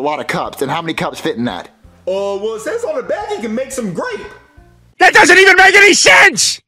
A lot of cups, and how many cups fit in that? Uh, well, it says on the back you can make some grape. That doesn't even make any sense!